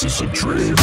this is a dream.